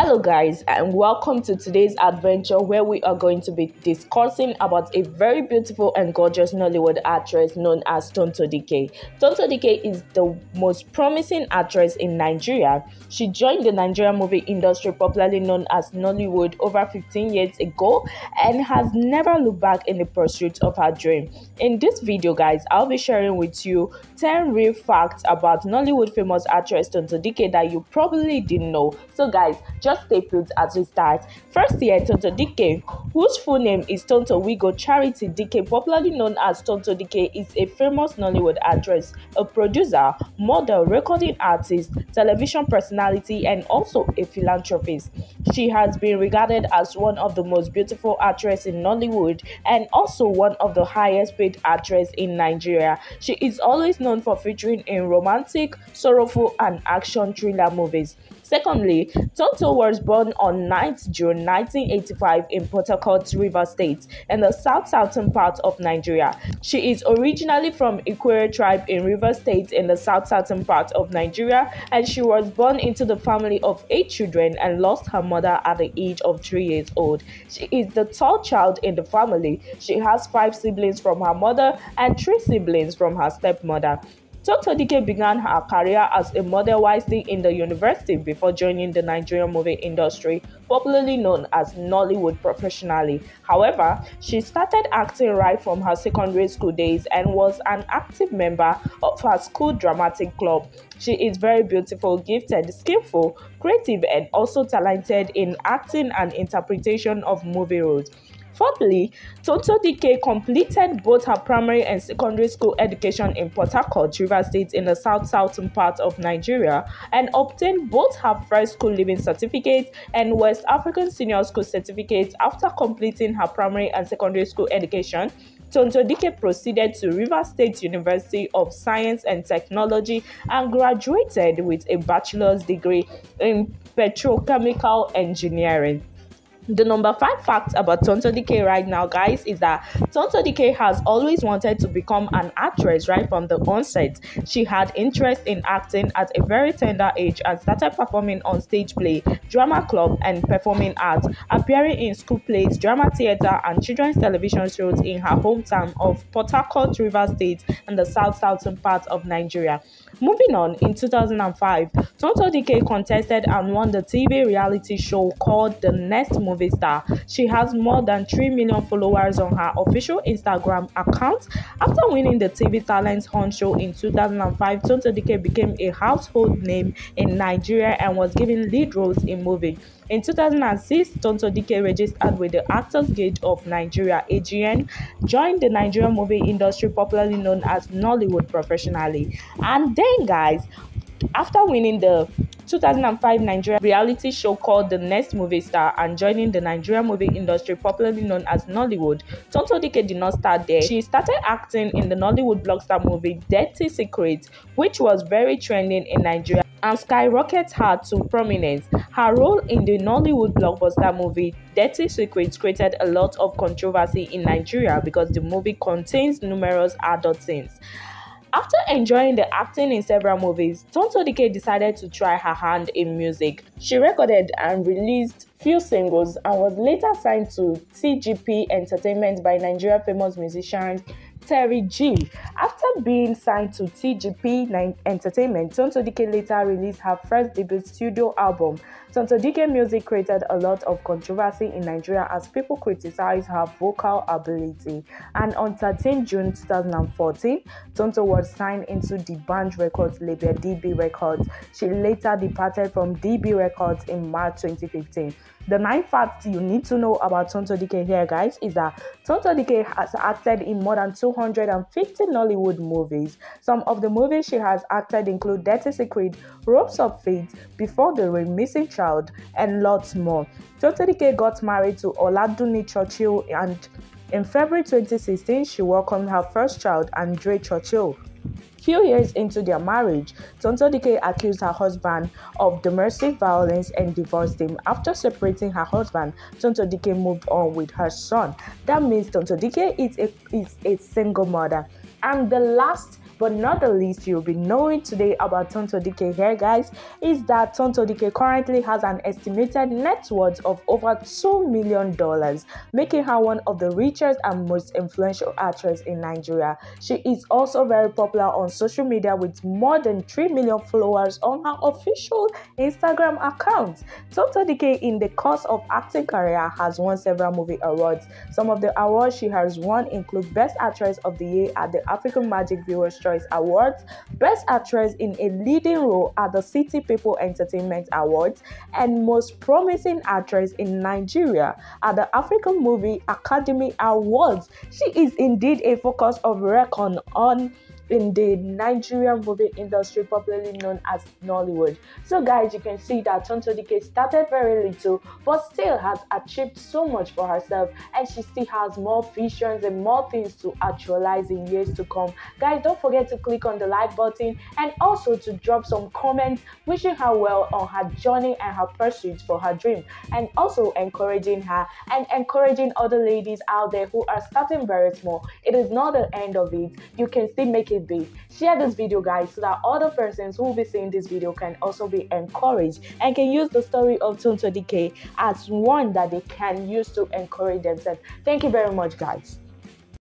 Hello guys and welcome to today's adventure where we are going to be discussing about a very beautiful and gorgeous Nollywood actress known as Tonto Dikeh. Tonto Dikeh is the most promising actress in Nigeria. She joined the Nigerian movie industry popularly known as Nollywood over 15 years ago and has never looked back in the pursuit of her dream. In this video guys, I'll be sharing with you 10 real facts about Nollywood famous actress Tonto Dikeh that you probably didn't know. So guys, just stay put as we start. First here, eh, Tonto Dikeh, whose full name is Tonto Wigo Charity Dikeh, popularly known as Tonto Dikeh, is a famous Nollywood actress, a producer, model, recording artist, television personality, and also a philanthropist. She has been regarded as one of the most beautiful actresses in Nollywood and also one of the highest paid actresses in Nigeria. She is always known for featuring in romantic, sorrowful, and action thriller movies. Secondly, Tonto was born on 9th June 1985 in Port Harcourt, River State, in the south-southern part of Nigeria. She is originally from Ikwerre tribe in River State in the south-southern part of Nigeria, and she was born into the family of eight children and lost her mother at the age of three years old. She is the third child in the family. She has five siblings from her mother and three siblings from her stepmother. Dr. Dikeh began her career as a model wisely in the university before joining the Nigerian movie industry, popularly known as Nollywood professionally. However, she started acting right from her secondary school days and was an active member of her school dramatic club. She is very beautiful, gifted, skillful, creative, and also talented in acting and interpretation of movie roles. Fourthly, Tonto Dikeh completed both her primary and secondary school education in Port Harcourt, River State in the south-southern part of Nigeria and obtained both her first school leaving certificate and West African Senior School certificate after completing her primary and secondary school education. Tonto Dikeh proceeded to River State University of Science and Technology and graduated with a bachelor's degree in petrochemical engineering. The number five fact about Tonto Dikeh right now, guys, is that Tonto Dikeh has always wanted to become an actress right from the onset. She had interest in acting at a very tender age and started performing on stage play, drama club, and performing arts, appearing in school plays, drama theater, and children's television shows in her hometown of Port Harcourt, River State, and the south-southern part of Nigeria. Moving on, in 2005, Tonto Dikeh contested and won the TV reality show called The Next Movie star. She has more than 3 million followers on her official Instagram account. After winning the TV Talent Hunt show in 2005, Tonto became a household name in Nigeria and was given lead roles in movies. In 2006, Tonto Dikeh registered with the Actors Guild of Nigeria (AGN), joined the Nigerian movie industry popularly known as Nollywood professionally. And then guys, after winning the 2005 Nigerian reality show called The Next Movie Star and joining the Nigerian movie industry popularly known as Nollywood, Tonto Dikeh did not start there. She started acting in the Nollywood blockbuster movie Dirty Secrets, which was very trending in Nigeria and skyrocketed her to prominence. Her role in the Nollywood blockbuster movie Dirty Secrets created a lot of controversy in Nigeria because the movie contains numerous adult scenes. After enjoying the acting in several movies, Tonto Dikeh decided to try her hand in music. She recorded and released few singles and was later signed to TGP Entertainment by Nigeria famous musician Terry G. After being signed to TGP Entertainment, Tonto Dikeh later released her first debut studio album. Tonto Dikeh music created a lot of controversy in Nigeria as people criticized her vocal ability. And on 13 June 2014, Tonto was signed into the band records label DB Records. She later departed from DB Records in March 2015. The nine facts you need to know about Tonto Dikeh here, guys, is that Tonto Dikeh has acted in more than 250 Nollywood movies. Some of the movies she has acted include Dirty Secret, Ropes of Fate, Before the Rain, Missing Child, and lots more. Tonto Dikeh got married to Oladuni Churchill and in February 2016, she welcomed her first child, Andre Churchill. Few years into their marriage, Tonto Dikeh accused her husband of domestic violence and divorced him. After separating her husband, Tonto Dikeh moved on with her son. That means Tonto Dikeh is a, is a single mother. And the last but not the least you'll be knowing today about Tonto Dikeh here, guys, is that Tonto Dikeh currently has an estimated net worth of over $2 million, making her one of the richest and most influential actresses in Nigeria. She is also very popular on social media with more than 3 million followers on her official Instagram account. Tonto Dikeh, in the course of acting career, has won several movie awards. Some of the awards she has won include Best Actress of the Year at the African Magic Viewers' Choice Awards, Best Actress in a Leading Role at the City People Entertainment Awards, and Most Promising Actress in Nigeria at the African Movie Academy Awards. She is indeed a focus of reckon on in the Nigerian movie industry, popularly known as Nollywood. So, guys, you can see that Tonto Dikeh started very little, but still has achieved so much for herself, and she still has more visions and more things to actualize in years to come. Guys, don't forget to click on the like button and also to drop some comments wishing her well on her journey and her pursuit for her dream, and also encouraging her and encouraging other ladies out there who are starting very small. It is not the end of it. You can still make it big. Share this video, guys, so that other persons who will be seeing this video can also be encouraged and can use the story of Tonto Dikeh as one that they can use to encourage themselves. Thank you very much, guys.